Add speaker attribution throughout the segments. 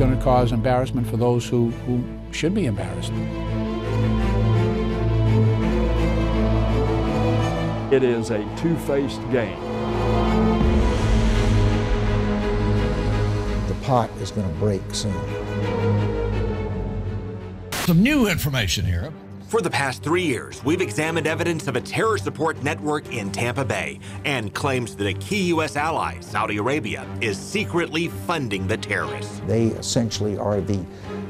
Speaker 1: going to cause embarrassment for those who, who should be embarrassed.
Speaker 2: It is a two-faced game.
Speaker 3: The pot is going to break soon.
Speaker 4: Some new information here.
Speaker 5: For the past three years, we've examined evidence of a terror support network in Tampa Bay and claims that a key U.S. ally, Saudi Arabia, is secretly funding the terrorists.
Speaker 3: They essentially are the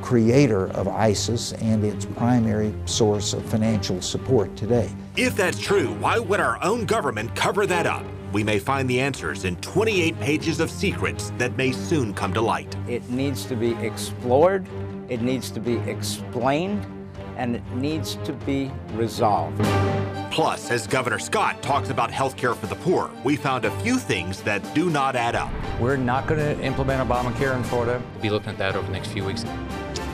Speaker 3: creator of ISIS and its primary source of financial support today.
Speaker 5: If that's true, why would our own government cover that up? We may find the answers in 28 pages of secrets that may soon come to light.
Speaker 6: It needs to be explored, it needs to be explained, and it needs to be resolved.
Speaker 5: Plus, as Governor Scott talks about health care for the poor, we found a few things that do not add up.
Speaker 7: We're not going to implement Obamacare in Florida.
Speaker 8: We'll be looking at that over the next few weeks.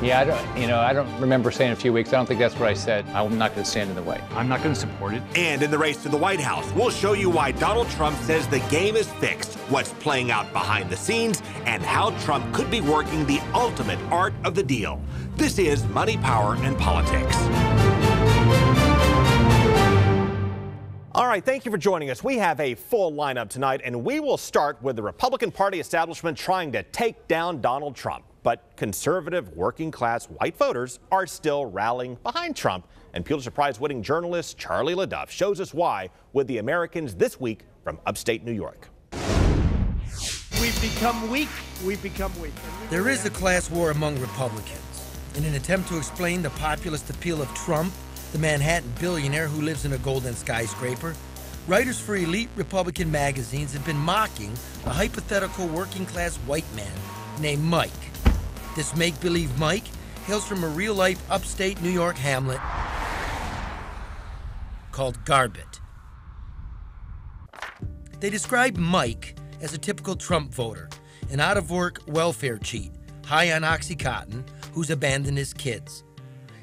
Speaker 7: Yeah, I don't, you know, I don't remember saying a few weeks. I don't think that's what I said. I'm not going to stand in the way.
Speaker 8: I'm not going to support it.
Speaker 5: And in the race to the White House, we'll show you why Donald Trump says the game is fixed, what's playing out behind the scenes, and how Trump could be working the ultimate art of the deal. This is Money, Power, and Politics.
Speaker 9: All right, thank you for joining us. We have a full lineup tonight, and we will start with the Republican Party establishment trying to take down Donald Trump. But conservative, working class white voters are still rallying behind Trump. And Pulitzer Prize winning journalist Charlie LeDuff shows us why with the Americans this week from upstate New York.
Speaker 10: We've become weak. We've become weak.
Speaker 11: There is a class war among Republicans. In an attempt to explain the populist appeal of Trump, the Manhattan billionaire who lives in a golden skyscraper, writers for elite Republican magazines have been mocking a hypothetical working class white man named Mike. This make believe Mike hails from a real life upstate New York hamlet called Garbutt. They describe Mike as a typical Trump voter, an out of work welfare cheat, high on Oxycontin, who's abandoned his kids.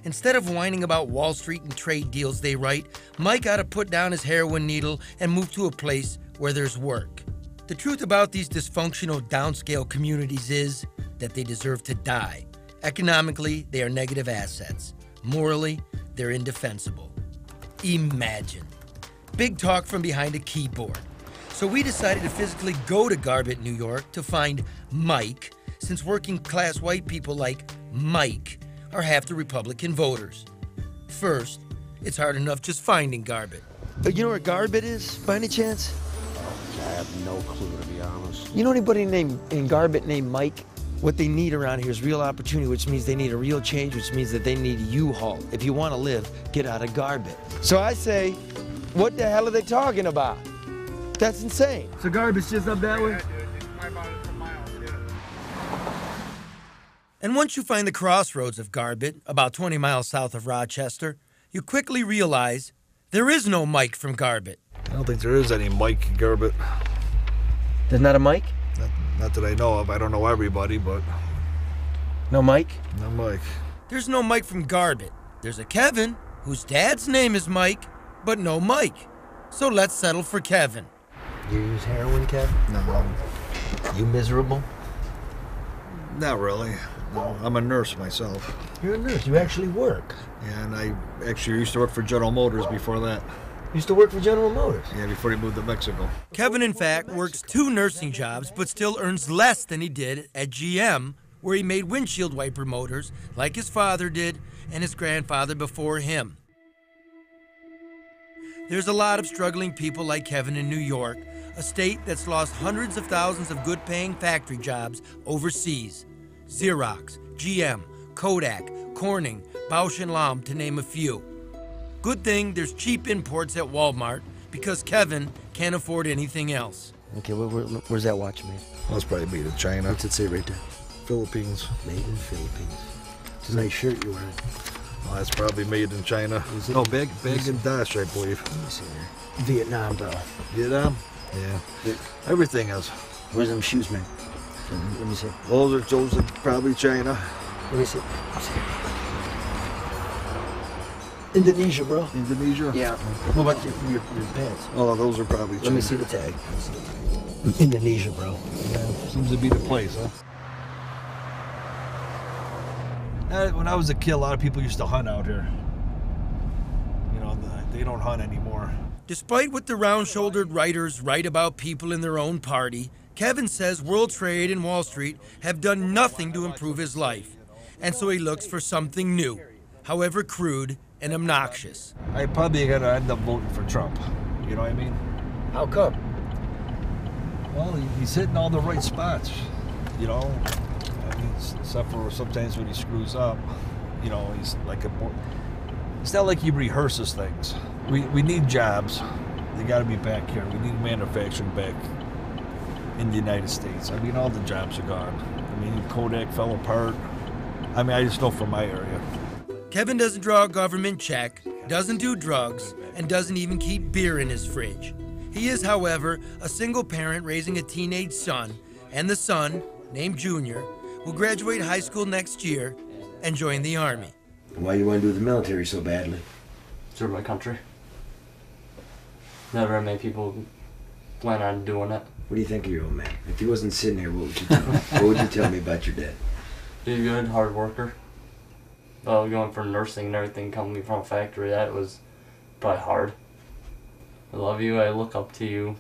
Speaker 11: Instead of whining about Wall Street and trade deals, they write, Mike ought to put down his heroin needle and move to a place where there's work. The truth about these dysfunctional downscale communities is that they deserve to die. Economically, they are negative assets. Morally, they're indefensible. Imagine. Big talk from behind a keyboard. So we decided to physically go to Garbutt, New York to find Mike, since working class white people like Mike are half the Republican voters. First, it's hard enough just finding
Speaker 12: Garbutt. You know where Garbutt is, by any chance?
Speaker 13: I have no clue, to be honest.
Speaker 12: You know anybody named in Garbutt named Mike? What they need around here is real opportunity, which means they need a real change, which means that they need a U-Haul. If you want to live, get out of Garbutt. So I say, what the hell are they talking about? That's insane. So Garbutt's just up that way?
Speaker 11: And once you find the crossroads of Garbutt, about 20 miles south of Rochester, you quickly realize there is no Mike from Garbutt.
Speaker 14: I don't think there is any Mike Garbutt.
Speaker 12: There's not a Mike?
Speaker 14: Not, not that I know of. I don't know everybody, but
Speaker 12: No Mike?
Speaker 14: no Mike.
Speaker 11: There's no Mike from Garbutt. There's a Kevin, whose dad's name is Mike, but no Mike. So let's settle for Kevin.
Speaker 12: You use heroin, Kev?
Speaker 14: No,
Speaker 12: You miserable?
Speaker 14: not really. No, I'm a nurse myself.
Speaker 12: You're a nurse. You actually work.
Speaker 14: And I actually used to work for General Motors before that.
Speaker 12: Used to work for General Motors.
Speaker 14: Yeah, before he moved to Mexico.
Speaker 11: Kevin, in fact, works two nursing jobs, but still earns less than he did at GM, where he made windshield wiper motors like his father did and his grandfather before him. There's a lot of struggling people like Kevin in New York, a state that's lost hundreds of thousands of good paying factory jobs overseas. Xerox, GM, Kodak, Corning, Bausch and Lomb, to name a few. Good thing there's cheap imports at Walmart because Kevin can't afford anything else.
Speaker 12: Okay, where, where, where's that watch made?
Speaker 14: That's probably made in China.
Speaker 12: What's it say right there?
Speaker 14: Philippines.
Speaker 12: Made in Philippines. It's a nice shirt you're wearing.
Speaker 14: Oh, that's probably made in China. No, oh, big, Bangladesh, I believe.
Speaker 12: Let me see here. Vietnam, bro.
Speaker 14: Vietnam? Yeah. Everything is.
Speaker 12: Where's them shoes, man? Let me see.
Speaker 14: Those are, those are probably China.
Speaker 12: Let me see. Let me see. Indonesia, bro.
Speaker 14: Indonesia?
Speaker 12: Yeah. What about your, your, your pants?
Speaker 14: Oh, those are probably
Speaker 12: Let me see the tag. Indonesia, bro.
Speaker 14: Yeah, seems to be the place, huh? Uh, when I was a kid, a lot of people used to hunt out here. You know, they don't hunt anymore.
Speaker 11: Despite what the round shouldered writers write about people in their own party, Kevin says World Trade and Wall Street have done nothing to improve his life. And so he looks for something new, however crude and obnoxious.
Speaker 14: I probably gonna end up voting for Trump. You know what I mean?
Speaker 15: How come?
Speaker 14: Well, he's hitting all the right spots. You know, I mean, except for sometimes when he screws up. You know, he's like a. Boy it's not like he rehearses things. We we need jobs. They got to be back here. We need manufacturing back in the United States. I mean, all the jobs are gone. I mean, Kodak fell apart. I mean, I just know from my area.
Speaker 11: Kevin doesn't draw a government check, doesn't do drugs, and doesn't even keep beer in his fridge. He is, however, a single parent raising a teenage son, and the son, named Junior, will graduate high school next year and join the Army.
Speaker 16: Why do you want to do the military so badly?
Speaker 17: Serve my country. Never many people plan on doing it.
Speaker 16: What do you think of your old man? If he wasn't sitting here, what would you tell me? what would you tell me about your dad?
Speaker 17: Be a good, hard worker. Well, going for nursing and everything coming from a factory, that was probably hard. I love you, I look up to you.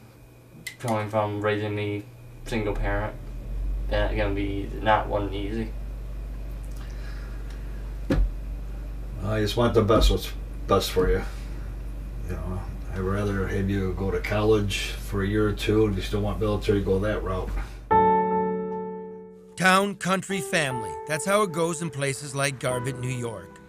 Speaker 17: Coming from raising me single parent, that gonna be not one easy.
Speaker 14: I just want the best what's best for you. You know, I'd rather have you go to college for a year or two. If you still want military, go that route.
Speaker 11: Town, country, family. That's how it goes in places like Garbutt, New York.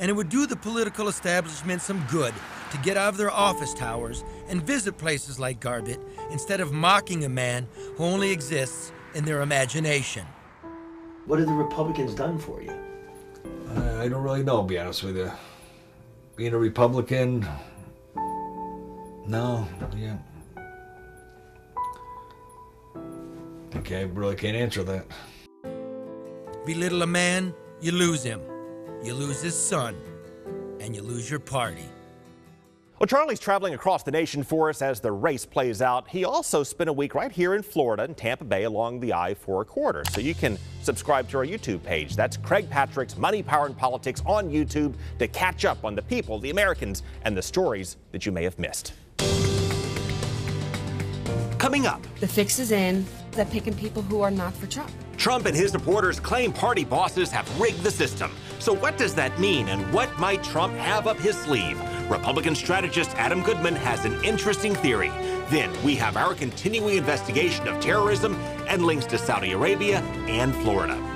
Speaker 11: And it would do the political establishment some good to get out of their office towers and visit places like Garbutt instead of mocking a man who only exists in their imagination.
Speaker 16: What have the Republicans done for you?
Speaker 14: Uh, I don't really know, to be honest with you. Being a Republican, no, yeah. Okay, I really can't answer that.
Speaker 11: Belittle a man, you lose him. You lose his son, and you lose your party.
Speaker 18: Well, Charlie's traveling across the nation for us as the race plays out. He also spent a week right here in Florida in Tampa Bay along the I-4 corridor. So you can subscribe to our YouTube page. That's Craig Patrick's Money, Power, and Politics on YouTube to catch up on the people, the Americans, and the stories that you may have missed. Coming up.
Speaker 19: The fix is in. They're picking people who are not for Trump.
Speaker 9: Trump and his supporters claim party bosses have rigged the system. So what does that mean and what might Trump have up his sleeve? Republican strategist Adam Goodman has an interesting theory. Then we have our continuing investigation of terrorism and links to Saudi Arabia and Florida.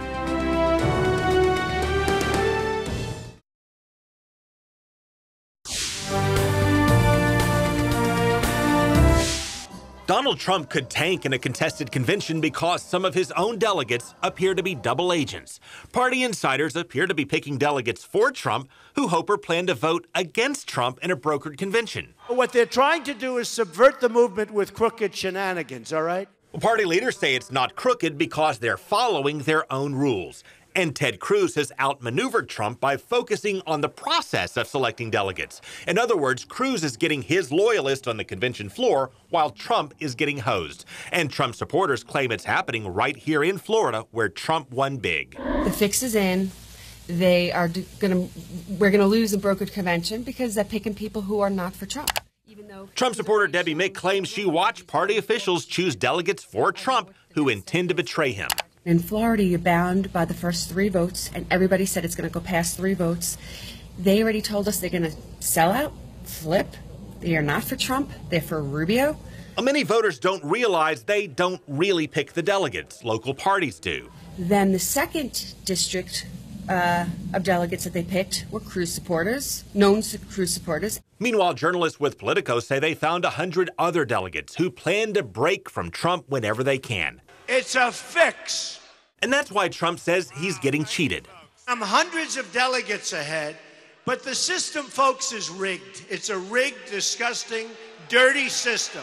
Speaker 9: Donald Trump could tank in a contested convention because some of his own delegates appear to be double agents. Party insiders appear to be picking delegates for Trump who hope or plan to vote against Trump in a brokered convention.
Speaker 20: What they're trying to do is subvert the movement with crooked shenanigans, all right?
Speaker 9: Party leaders say it's not crooked because they're following their own rules. And Ted Cruz has outmaneuvered Trump by focusing on the process of selecting delegates. In other words, Cruz is getting his loyalists on the convention floor while Trump is getting hosed. And Trump supporters claim it's happening right here in Florida where Trump won big.
Speaker 19: The fix is in. They are going to, we're going to lose the brokered convention because they're picking people who are not for Trump.
Speaker 9: Trump supporter Debbie Mick claims she watched party officials choose delegates for Trump who intend to betray him.
Speaker 19: In Florida, you're bound by the first three votes, and everybody said it's going to go past three votes. They already told us they're going to sell out, flip. They are not for Trump, they're for Rubio.
Speaker 9: Many voters don't realize they don't really pick the delegates, local parties do.
Speaker 19: Then the second district uh, of delegates that they picked were Cruz supporters, known Cruz supporters.
Speaker 9: Meanwhile, journalists with Politico say they found a hundred other delegates who plan to break from Trump whenever they can.
Speaker 20: It's a fix.
Speaker 9: And that's why Trump says he's getting cheated.
Speaker 20: I'm hundreds of delegates ahead, but the system, folks, is rigged. It's a rigged, disgusting, dirty system.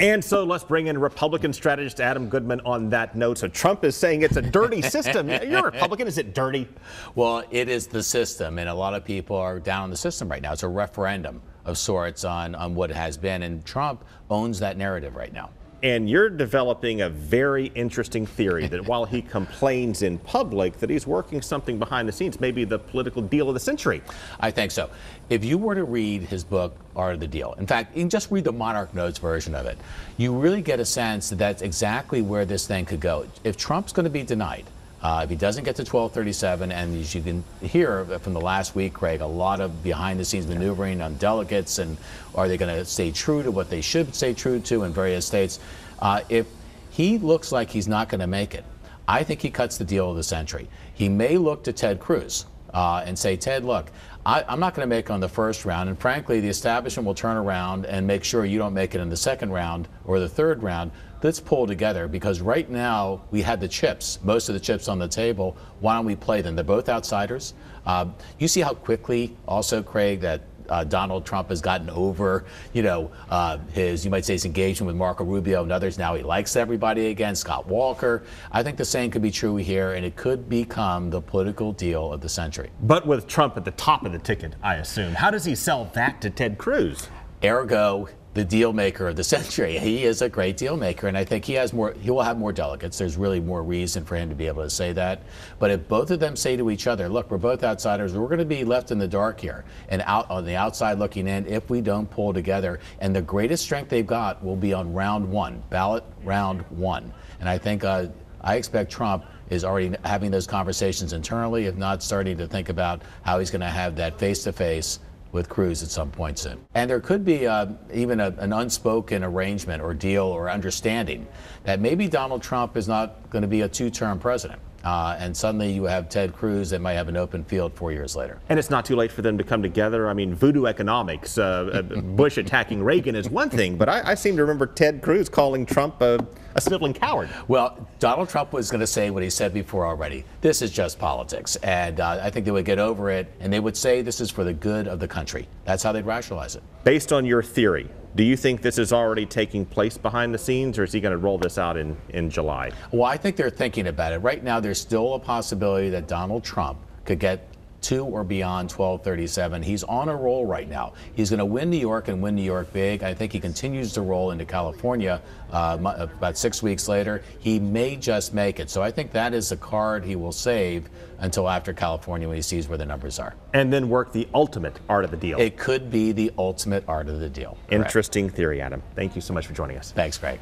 Speaker 18: And so let's bring in Republican strategist Adam Goodman on that note. So Trump is saying it's a dirty system. You're a Republican. Is it dirty?
Speaker 21: Well, it is the system, and a lot of people are down on the system right now. It's a referendum of sorts on, on what it has been, and Trump owns that narrative right now.
Speaker 9: And you're developing a very interesting theory that while he complains in public, that he's working something behind the scenes, maybe the political deal of the century.
Speaker 21: I think so. If you were to read his book, Art of the Deal, in fact, you can just read the Monarch Notes version of it, you really get a sense that that's exactly where this thing could go. If Trump's going to be denied, uh, if he doesn't get to 1237, and as you can hear from the last week, Craig, a lot of behind the scenes maneuvering on delegates, and are they going to stay true to what they should stay true to in various states? Uh, if he looks like he's not going to make it, I think he cuts the deal of the century. He may look to Ted Cruz uh, and say, Ted, look, I, am not going to make it on the first round, and frankly, the establishment will turn around and make sure you don't make it in the second round or the third round let's pull together because right now we had the chips, most of the chips on the table. Why don't we play them? They're both outsiders. Uh, you see how quickly, also, Craig, that uh, Donald Trump has gotten over, you know, uh, his, you might say, his engagement with Marco Rubio and others. Now he likes everybody again, Scott Walker. I think the same could be true here, and it could become the political deal of the century.
Speaker 9: But with Trump at the top of the ticket, I assume. How does he sell that to Ted Cruz?
Speaker 21: Ergo, the deal maker of the century. He is a great deal maker, and I think he has more. He will have more delegates. There's really more reason for him to be able to say that. But if both of them say to each other, "Look, we're both outsiders. We're going to be left in the dark here and out on the outside looking in if we don't pull together." And the greatest strength they've got will be on round one, ballot round one. And I think uh, I expect Trump is already having those conversations internally, if not starting to think about how he's going to have that face-to-face with Cruz at some point soon. And there could be uh, even a, an unspoken arrangement or deal or understanding that maybe Donald Trump is not going to be a two term president. Uh, and suddenly you have Ted Cruz that might have an open field four years later.
Speaker 9: And it's not too late for them to come together. I mean, voodoo economics, uh, uh Bush attacking Reagan is one thing, but I, I, seem to remember Ted Cruz calling Trump a, a sniveling coward.
Speaker 21: Well, Donald Trump was going to say what he said before already. This is just politics. And uh, I think they would get over it and they would say this is for the good of the country. That's how they'd rationalize it.
Speaker 9: Based on your theory, do you think this is already taking place behind the scenes, or is he going to roll this out in, in July?
Speaker 21: Well, I think they're thinking about it. Right now, there's still a possibility that Donald Trump could get to or beyond 1237. He's on a roll right now. He's going to win New York and win New York big. I think he continues to roll into California uh, about six weeks later. He may just make it. So I think that is a card he will save until after California when he sees where the numbers are.
Speaker 9: And then work the ultimate art of the deal.
Speaker 21: It could be the ultimate art of the deal.
Speaker 9: Correct. Interesting theory, Adam. Thank you so much for joining us.
Speaker 21: Thanks,
Speaker 5: Craig.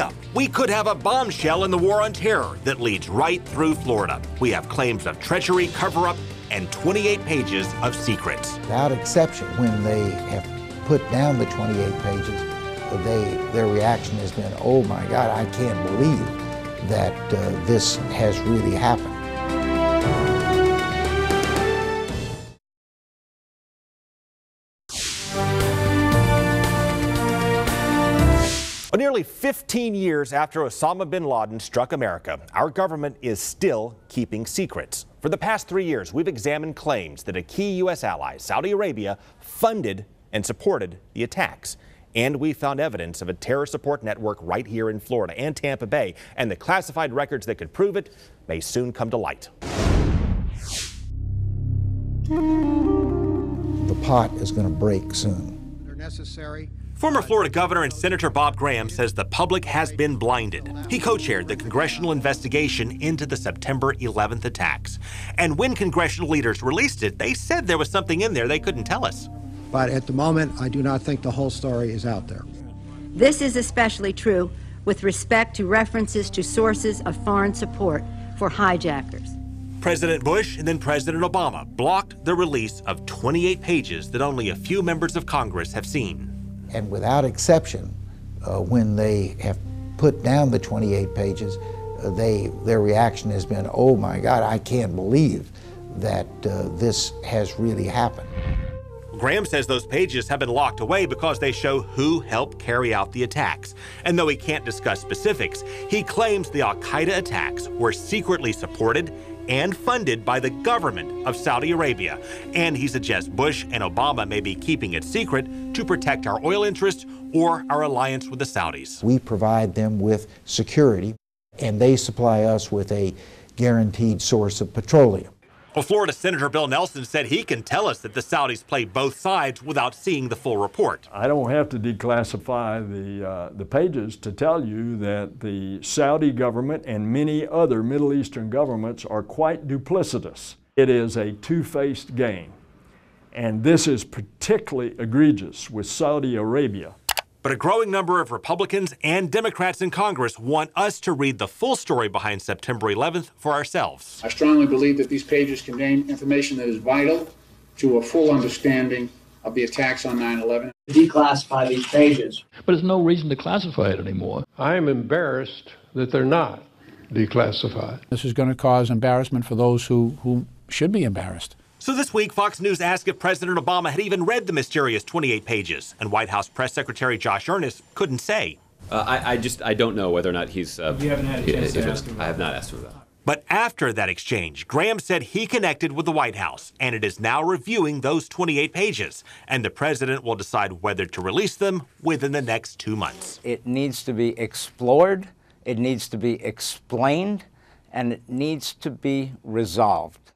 Speaker 5: Up, we could have a bombshell in the war on terror that leads right through Florida. We have claims of treachery, cover up, and 28 pages of secrets.
Speaker 3: Without exception, when they have put down the 28 pages, they, their reaction has been, oh my God, I can't believe that uh, this has really happened.
Speaker 9: Nearly 15 years after Osama bin Laden struck America, our government is still keeping secrets. For the past three years, we've examined claims that a key U.S. ally, Saudi Arabia, funded and supported the attacks. And we found evidence of a terror support network right here in Florida and Tampa Bay. And the classified records that could prove it may soon come to light.
Speaker 3: The pot is going to break soon.
Speaker 10: They're necessary
Speaker 5: Former Florida Governor and Senator Bob Graham says the public has been blinded. He co chaired the congressional investigation into the September 11th attacks. And when congressional leaders released it, they said there was something in there they couldn't tell us.
Speaker 10: But at the moment, I do not think the whole story is out there.
Speaker 22: This is especially true with respect to references to sources of foreign support for hijackers.
Speaker 5: President Bush and then President Obama blocked the release of 28 pages that only a few members of Congress have seen
Speaker 3: and without exception, uh, when they have put down the 28 pages, uh, they, their reaction has been, oh my God, I can't believe that uh, this has really happened.
Speaker 5: Graham says those pages have been locked away because they show who helped carry out the attacks. And though he can't discuss specifics, he claims the Al Qaeda attacks were secretly supported and funded by the government of Saudi Arabia. And he suggests Bush and Obama may be keeping it secret to protect our oil interests or our alliance with the Saudis.
Speaker 3: We provide them with security, and they supply us with a guaranteed source of petroleum.
Speaker 5: Well, Florida Senator Bill Nelson said he can tell us that the Saudis play both sides without seeing the full report.
Speaker 2: I don't have to declassify the, uh, the pages to tell you that the Saudi government and many other Middle Eastern governments are quite duplicitous. It is a two faced game. And this is particularly egregious with Saudi Arabia.
Speaker 5: But a growing number of Republicans and Democrats in Congress want us to read the full story behind September 11th for ourselves.
Speaker 20: I strongly believe that these pages contain information that is vital to a full understanding of the attacks on 9 11.
Speaker 23: Declassify these pages.
Speaker 16: But there's no reason to classify it anymore.
Speaker 24: I am embarrassed that they're not declassified.
Speaker 1: This is going to cause embarrassment for those who, who should be embarrassed.
Speaker 5: So this week, Fox News asked if President Obama had even read the mysterious 28 pages, and White House Press Secretary Josh Earnest couldn't say.
Speaker 25: Uh, I, I, just I don't know whether or not he's. Uh,
Speaker 23: you haven't had a chance to ask him.
Speaker 25: I have not asked him that.
Speaker 5: But after that exchange, Graham said he connected with the White House, and it is now reviewing those 28 pages, and the president will decide whether to release them within the next two months.
Speaker 6: It needs to be explored, it needs to be explained, and it needs to be resolved.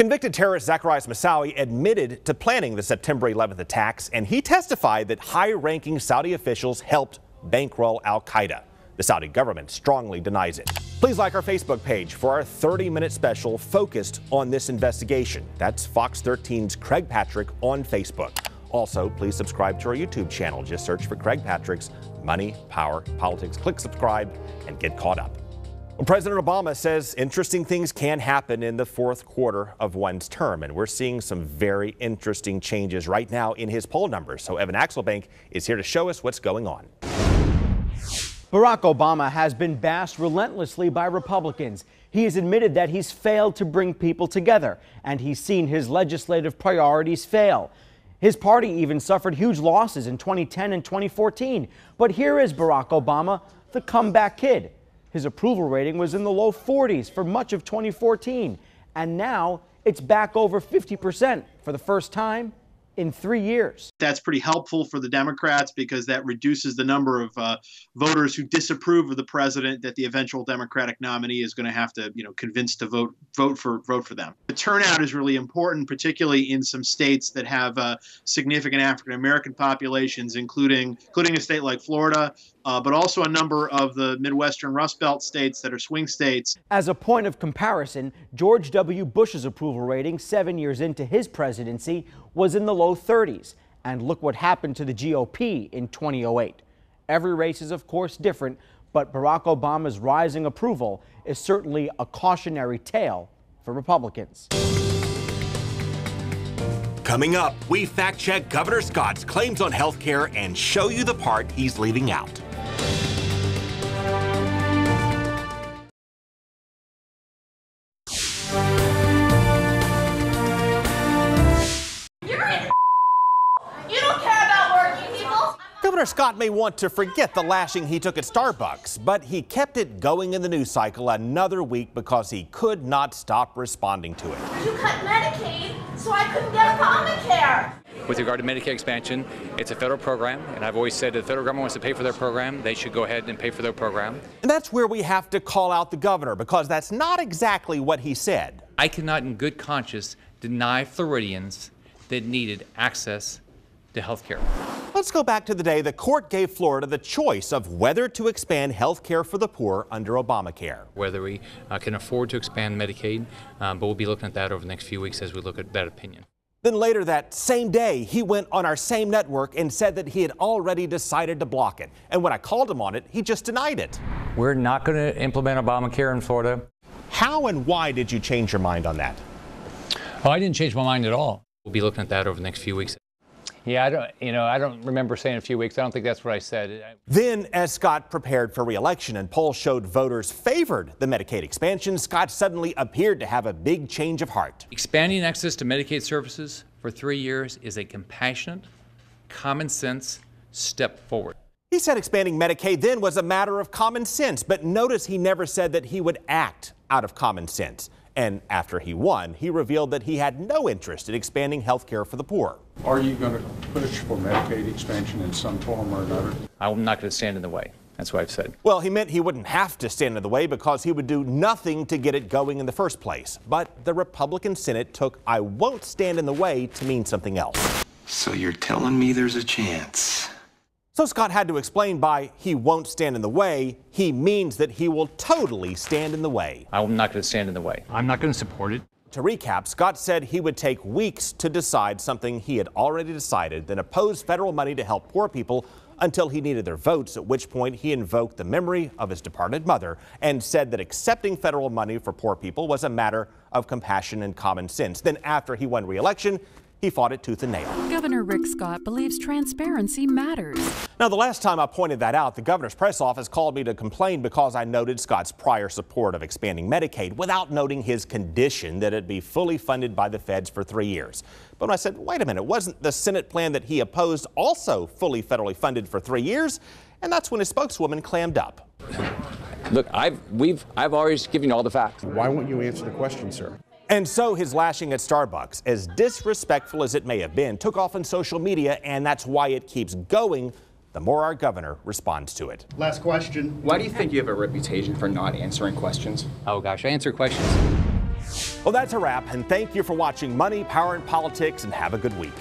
Speaker 9: Convicted terrorist Zacarias Moussaoui admitted to planning the September 11th attacks, and he testified that high ranking Saudi officials helped bankroll al Qaeda. The Saudi government strongly denies it. Please like our Facebook page for our 30 minute special focused on this investigation. That's Fox 13's Craig Patrick on Facebook. Also, please subscribe to our YouTube channel. Just search for Craig Patrick's Money, Power, Politics. Click subscribe and get caught up. President Obama says interesting things can happen in the fourth quarter of one's term, and we're seeing some very interesting changes right now in his poll numbers. So Evan Axelbank is here to show us what's going on.
Speaker 26: Barack Obama has been bashed relentlessly by Republicans. He has admitted that he's failed to bring people together, and he's seen his legislative priorities fail. His party even suffered huge losses in 2010 and 2014. But here is Barack Obama, the comeback kid. His approval rating was in the low 40s for much of 2014, and now it's back over 50% for the first time in three years.
Speaker 27: That's pretty helpful for the Democrats because that reduces the number of uh, voters who disapprove of the president that the eventual Democratic nominee is going to have to, you know, convince to vote vote for vote for them. The turnout is really important, particularly in some states that have uh, significant African American populations, including including a state like Florida, uh, but also a number of the Midwestern Rust Belt states that are swing states.
Speaker 26: As a point of comparison, George W. Bush's approval rating seven years into his presidency was in the low 30s. And look what happened to the GOP in 2008. Every race is, of course, different, but Barack Obama's rising approval is certainly a cautionary tale for Republicans.
Speaker 5: Coming up, we fact check Governor Scott's claims on health care and show you the part he's leaving out. Scott may want to forget the lashing he took at Starbucks, but he kept it going in the news cycle another week because he could not stop responding to it.
Speaker 28: You cut Medicaid, so I couldn't get Obamacare.
Speaker 7: With regard to Medicaid expansion, it's a federal program, and I've always said if the federal government wants to pay for their program, they should go ahead and pay for their program.
Speaker 9: And that's where we have to call out the governor because that's not exactly what he said.
Speaker 8: I cannot, in good conscience, deny Floridians that needed access to health care.
Speaker 9: Let's go back to the day the court gave Florida the choice of whether to expand health care for the poor under Obamacare.
Speaker 8: Whether we uh, can afford to expand Medicaid, uh, but we'll be looking at that over the next few weeks as we look at that opinion.
Speaker 9: Then later that same day, he went on our same network and said that he had already decided to block it. And when I called him on it, he just denied it.
Speaker 7: We're not going to implement Obamacare in Florida.
Speaker 9: How and why did you change your mind on that?
Speaker 7: Oh, I didn't change my mind at all.
Speaker 8: We'll be looking at that over the next few weeks.
Speaker 7: Yeah, I don't, you know, I don't remember saying a few weeks. I don't think that's what I said.
Speaker 9: Then, as Scott prepared for reelection and polls showed voters favored the Medicaid expansion, Scott suddenly appeared to have a big change of heart.
Speaker 8: Expanding access to Medicaid services for three years is a compassionate, common sense step forward.
Speaker 9: He said expanding Medicaid then was a matter of common sense, but notice he never said that he would act out of common sense. And after he won, he revealed that he had no interest in expanding health care for the poor.
Speaker 1: Are you going to push for Medicaid expansion in some form or another?
Speaker 7: I'm not going to stand in the way. That's what I've said.
Speaker 9: Well, he meant he wouldn't have to stand in the way because he would do nothing to get it going in the first place. But the Republican Senate took I won't stand in the way to mean something else.
Speaker 29: So you're telling me there's a chance?
Speaker 9: So Scott had to explain by he won't stand in the way, he means that he will totally stand in the way.
Speaker 7: I'm not going to stand in the way.
Speaker 30: I'm not going to support it.
Speaker 9: To recap, Scott said he would take weeks to decide something he had already decided, then oppose federal money to help poor people until he needed their votes, at which point he invoked the memory of his departed mother and said that accepting federal money for poor people was a matter of compassion and common sense. Then, after he won re election, he fought it tooth and nail.
Speaker 31: Governor Rick Scott believes transparency matters.
Speaker 9: Now, the last time I pointed that out, the governor's press office called me to complain because I noted Scott's prior support of expanding Medicaid without noting his condition that it be fully funded by the feds for three years. But when I said, wait a minute, wasn't the Senate plan that he opposed also fully federally funded for three years? And that's when his spokeswoman clammed up.
Speaker 32: Look, I've we've I've always given you all the facts.
Speaker 33: Why won't you answer the question, sir?
Speaker 9: And so his lashing at Starbucks, as disrespectful as it may have been, took off on social media, and that's why it keeps going the more our governor responds to it.
Speaker 34: Last question.
Speaker 35: Why do you think you have a reputation for not answering questions?
Speaker 7: Oh gosh, I answer questions.
Speaker 9: Well, that's a wrap, and thank you for watching Money, Power, and Politics, and have a good week.